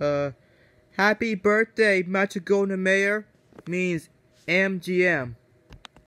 Uh, happy birthday, Matagona Mayor means MGM.